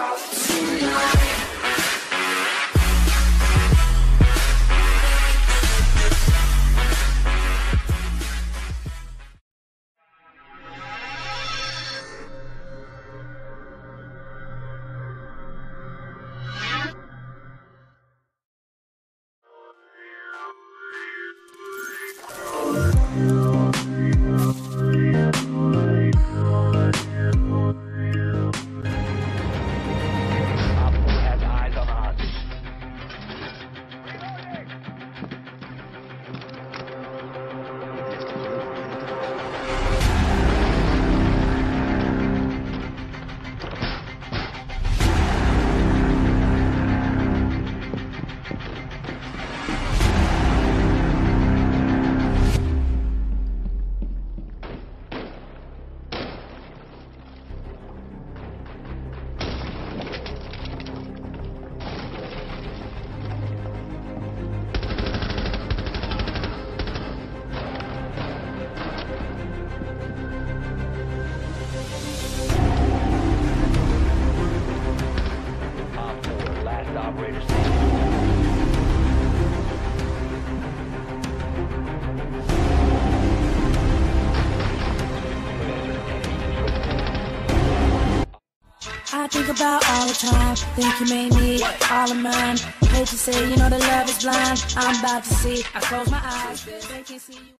Op I think about all the time. Think you made me all of mine. Hate to say, you know, the love is blind. I'm about to see. I close my eyes. They can see you.